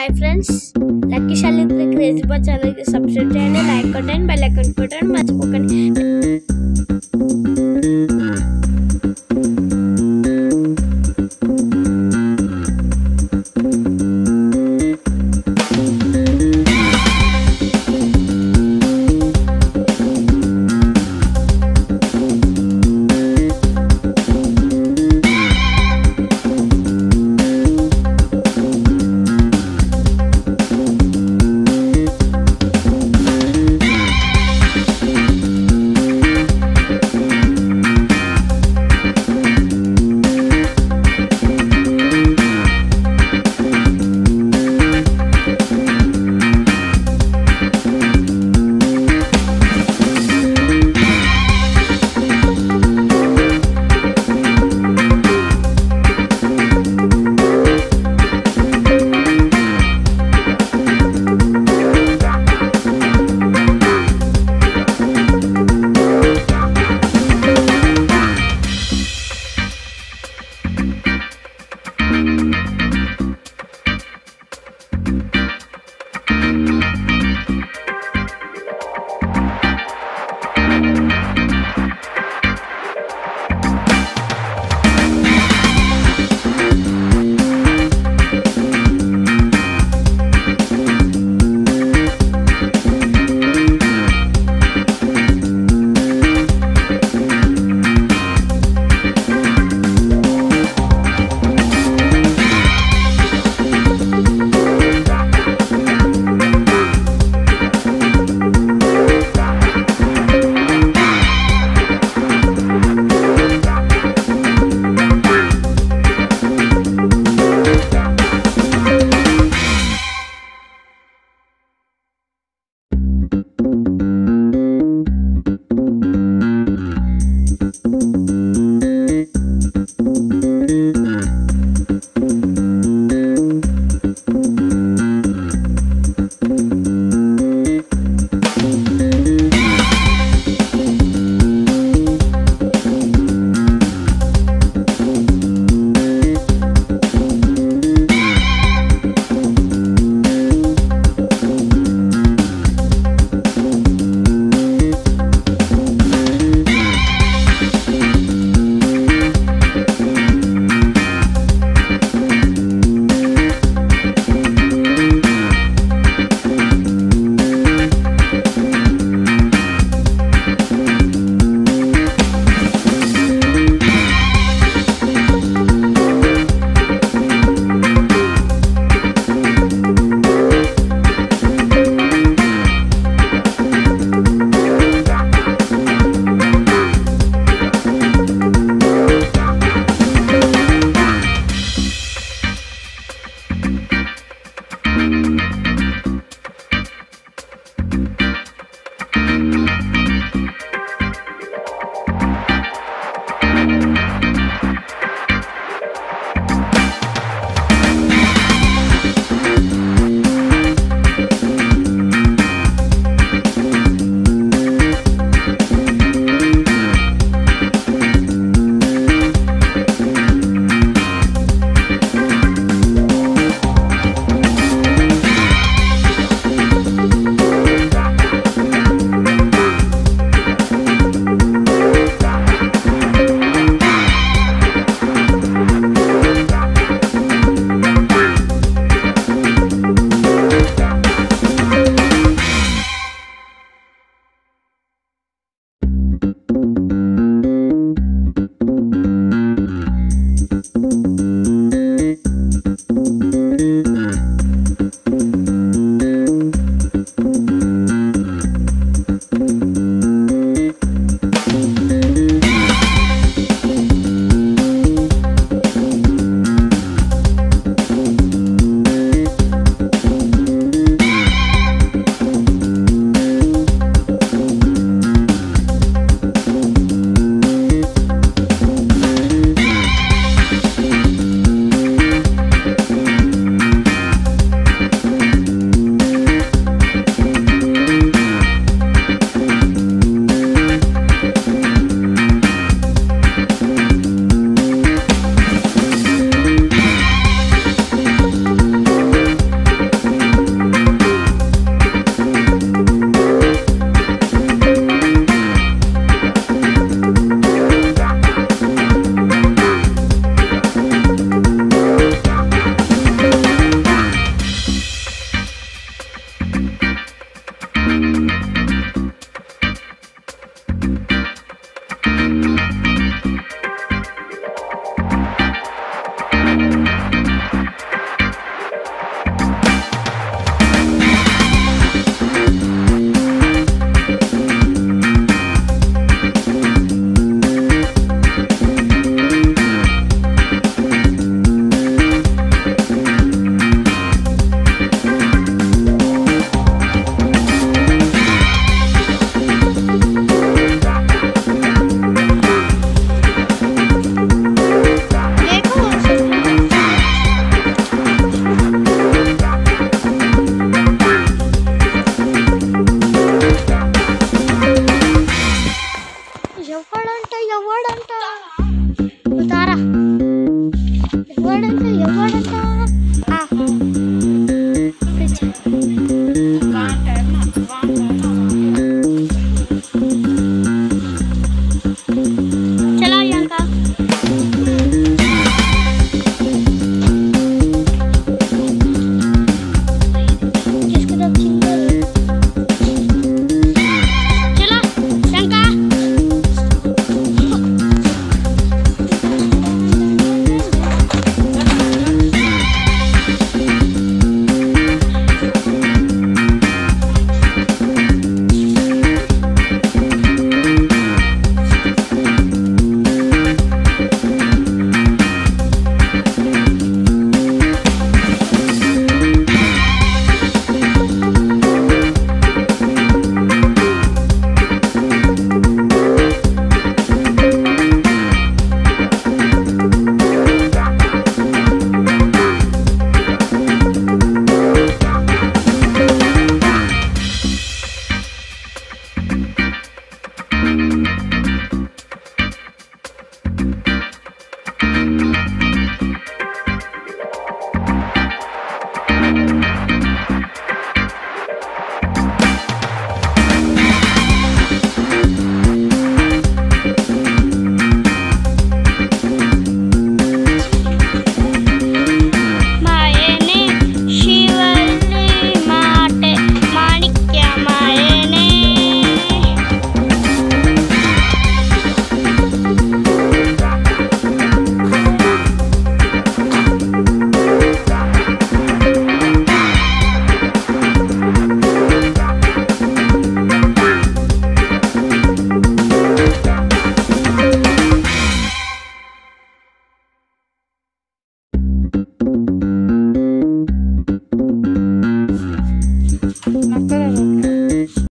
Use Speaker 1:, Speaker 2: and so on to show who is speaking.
Speaker 1: hi friends Lucky Shali the crazy boy channel के subscribe చేయండి like కొట్టండి bell icon కొట్టండి మర్చిపోకండి